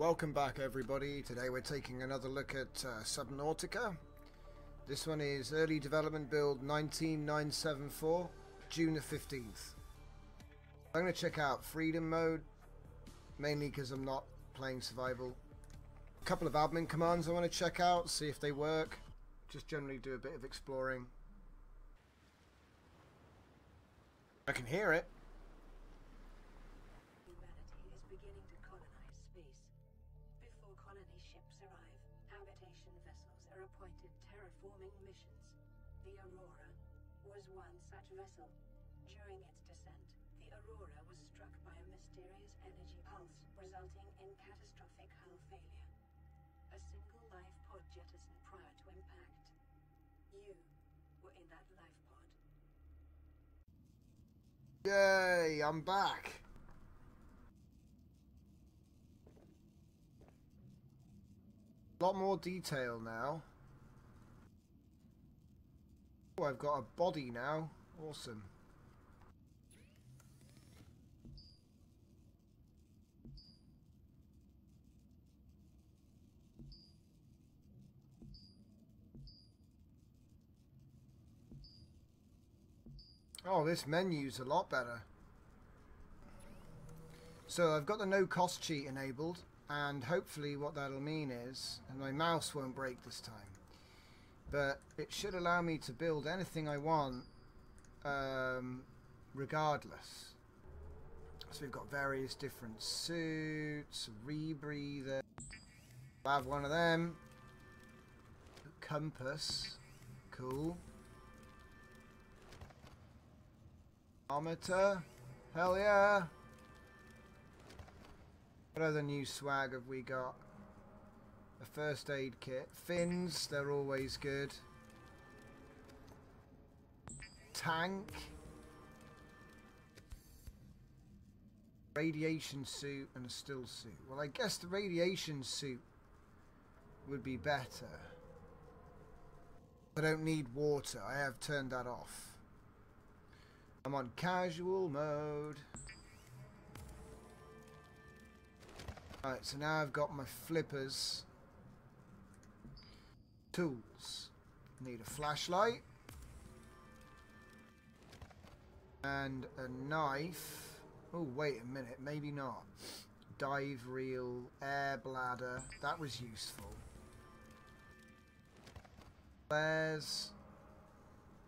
Welcome back everybody. Today we're taking another look at uh, Subnautica. This one is early development build 19974, June the 15th. I'm going to check out freedom mode, mainly because I'm not playing survival. A couple of admin commands I want to check out, see if they work. Just generally do a bit of exploring. I can hear it. Vessel. During its descent, the Aurora was struck by a mysterious energy pulse, resulting in catastrophic hull failure. A single life pod jettisoned prior to impact. You were in that life pod. Yay, I'm back. A lot more detail now. Oh, I've got a body now. Awesome. Oh, this menu's a lot better. So I've got the no cost cheat enabled and hopefully what that'll mean is, and my mouse won't break this time, but it should allow me to build anything I want um, regardless. So we've got various different suits, rebreather, I'll have one of them, compass, cool. Thermometer. Hell yeah. What other new swag have we got? A first aid kit. Fins, they're always good. Tank. Radiation suit and a still suit. Well, I guess the radiation suit would be better. I don't need water. I have turned that off. I'm on casual mode. Alright, so now I've got my flippers. Tools. Need a flashlight. And a knife. Oh, wait a minute. Maybe not. Dive reel, air bladder. That was useful. There's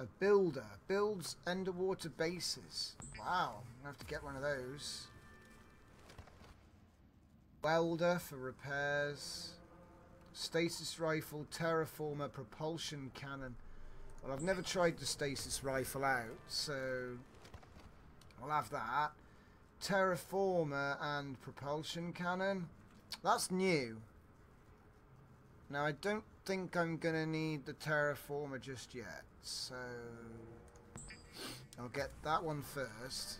a builder. Builds underwater bases. Wow, I'm gonna have to get one of those. Welder for repairs. Stasis rifle, terraformer, propulsion cannon. Well, I've never tried the stasis rifle out, so I'll have that. Terraformer and propulsion cannon. That's new. Now, I don't think I'm going to need the terraformer just yet. So, I'll get that one first.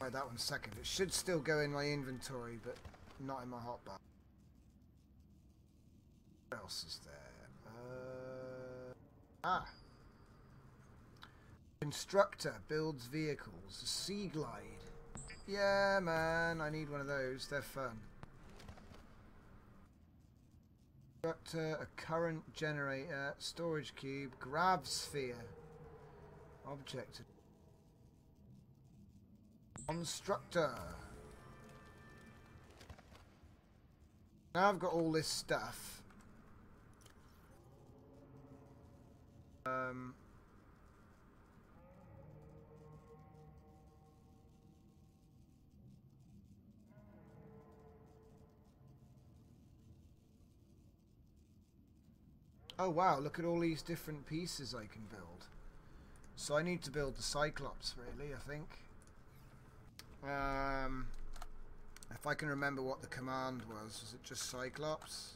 Right, that one second. It should still go in my inventory, but not in my hotbar. What else is there? Uh, ah. Constructor builds vehicles. Sea Glide. Yeah, man. I need one of those. They're fun. Constructor, a current generator, storage cube, grav sphere. Object. Constructor. Now I've got all this stuff. Um... Oh wow, look at all these different pieces I can build. So I need to build the Cyclops really, I think. Um, if I can remember what the command was, was it just Cyclops?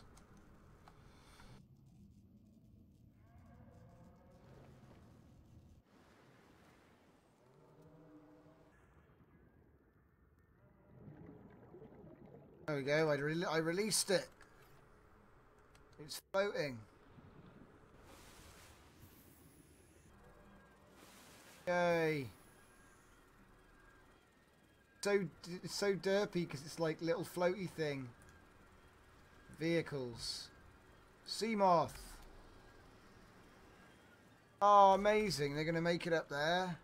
There we go, I, re I released it. It's floating. Yay. So it's so derpy because it's like little floaty thing. Vehicles. Seamoth. Oh, amazing. They're going to make it up there.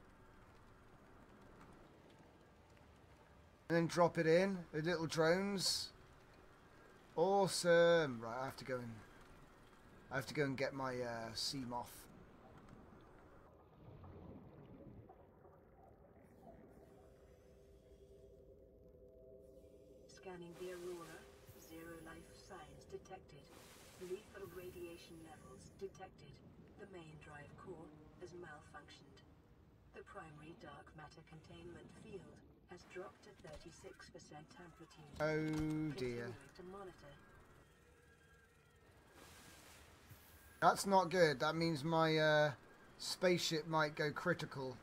And then drop it in. The little drones. Awesome. Right, I have to go and... I have to go and get my uh, Seamoth. Scanning detected. The main drive core has malfunctioned. The primary dark matter containment field has dropped to 36% amplitude. Oh dear. That's not good. That means my uh, spaceship might go critical.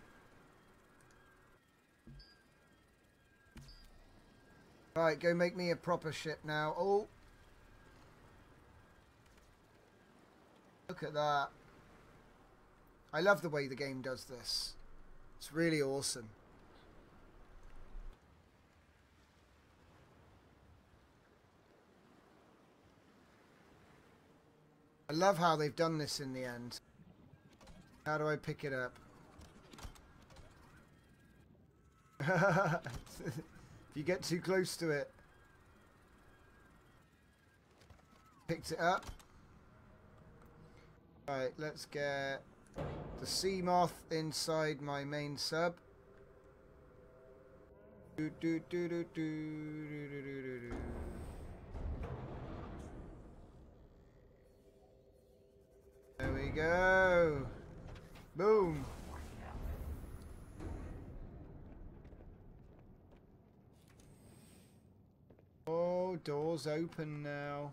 Right, go make me a proper ship now. Oh. Look at that. I love the way the game does this. It's really awesome. I love how they've done this in the end. How do I pick it up? if you get too close to it. Picked it up. Right, let's get the Seamoth inside my main sub. Do, do, do, do, do, do, do, do, do. There we go. Boom. Oh, doors open now.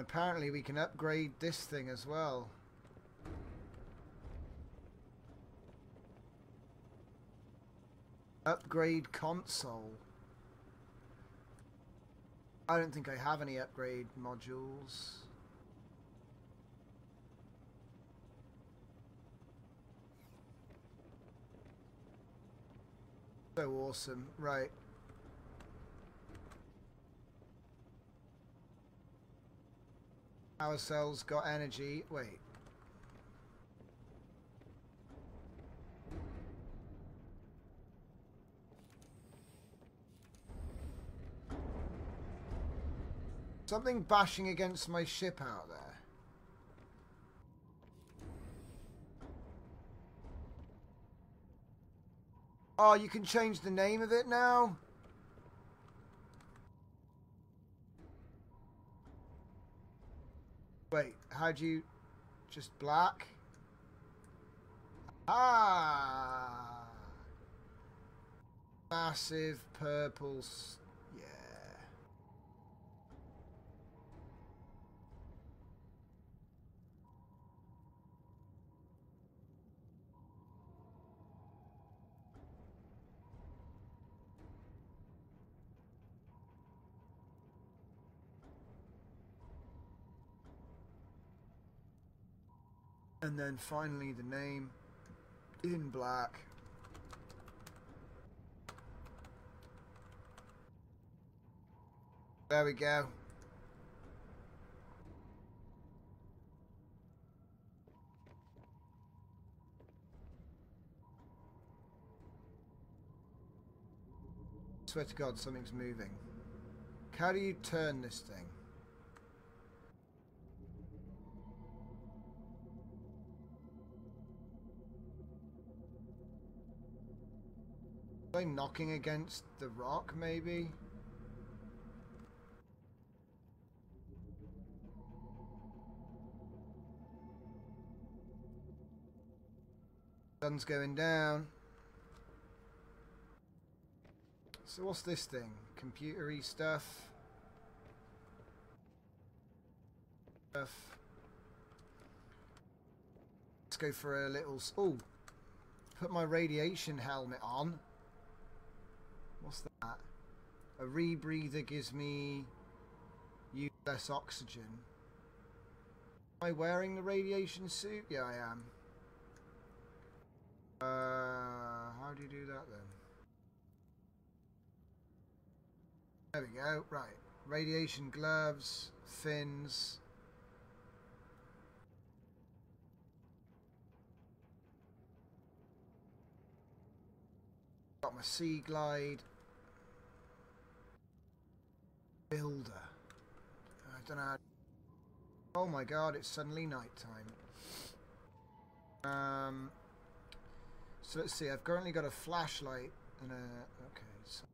And apparently we can upgrade this thing as well. Upgrade console. I don't think I have any upgrade modules. So awesome. Right. Power cells got energy. Wait. Something bashing against my ship out there. Oh, you can change the name of it now? Wait, how do you... Just black? Ah! Massive purple... And then finally the name in black. There we go. Swear to God, something's moving. How do you turn this thing? Knocking against the rock, maybe? Sun's going down. So what's this thing? Computery stuff? Stuff. Let's go for a little... Oh! Put my radiation helmet on. What's that? A rebreather gives me less oxygen. Am I wearing the radiation suit? Yeah, I am. Uh, how do you do that then? There we go. Right. Radiation gloves, fins. Got my sea glide. Builder. I don't know. Oh my god, it's suddenly night time. Um, so let's see, I've currently got a flashlight and a... Okay, so...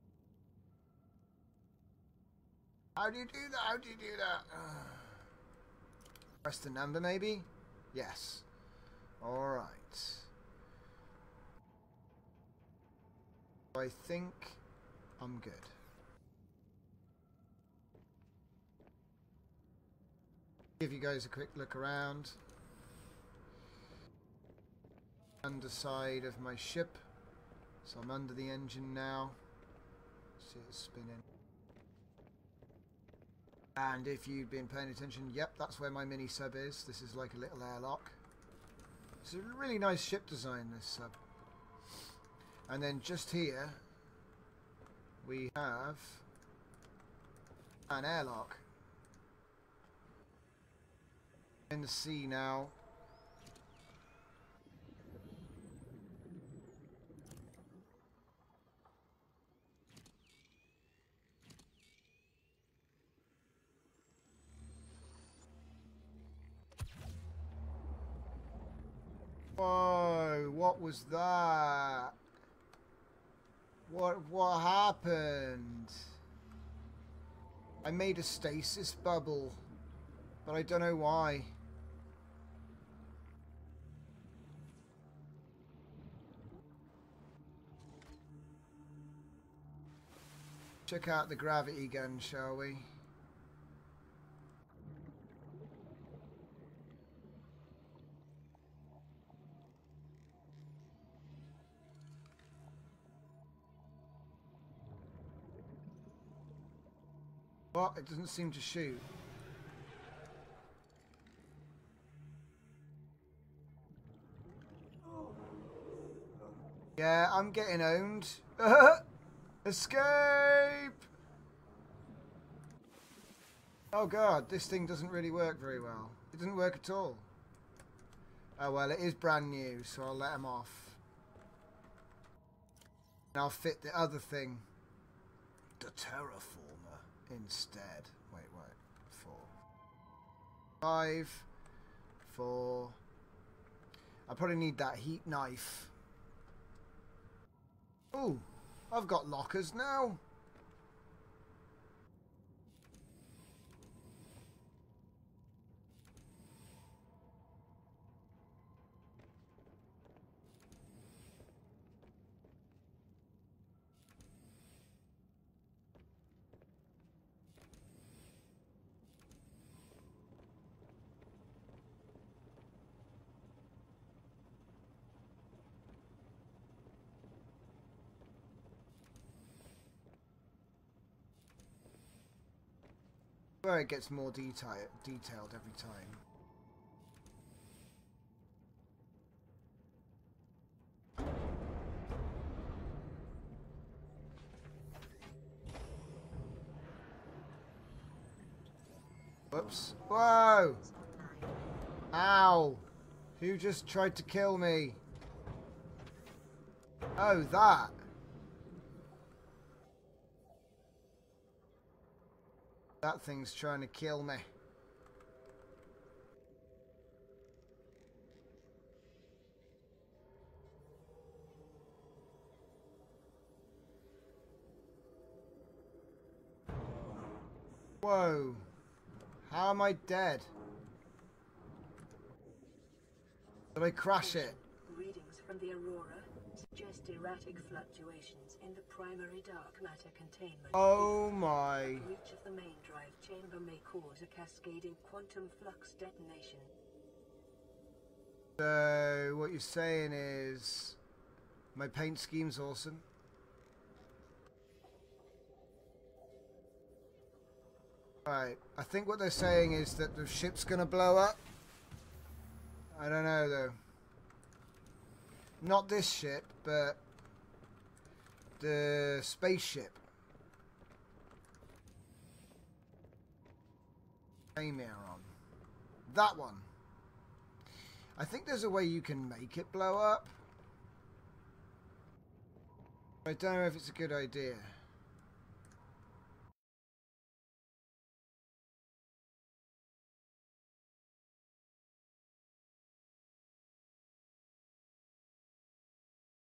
How do you do that? How do you do that? Uh, press the number maybe? Yes. Alright. I think I'm good. Give you guys a quick look around. Underside of my ship. So I'm under the engine now. See it spinning. And if you've been paying attention, yep, that's where my mini sub is. This is like a little airlock. It's a really nice ship design, this sub. And then just here, we have an airlock. In the sea now. Whoa, what was that? What what happened? I made a stasis bubble, but I don't know why. Check out the gravity gun, shall we? What? It doesn't seem to shoot. Yeah, I'm getting owned. Escape! Oh god, this thing doesn't really work very well. It doesn't work at all. Oh well, it is brand new, so I'll let him off. And I'll fit the other thing. The terraformer instead. Wait, wait. Four. Five. Four. I probably need that heat knife. Ooh, I've got lockers now. Where it gets more detail detailed every time. Whoops. Whoa! Ow! Who just tried to kill me? Oh, that. That thing's trying to kill me. Whoa. How am I dead? Did I crash it? Readings from the Aurora suggest erratic fluctuations in the primary dark matter containment. Oh my. Breach of the main drive chamber may cause a cascading quantum flux detonation. So, what you're saying is my paint scheme's awesome. Right, I think what they're saying is that the ship's gonna blow up. I don't know though. Not this ship, but the spaceship. Name on. That one. I think there's a way you can make it blow up. I don't know if it's a good idea.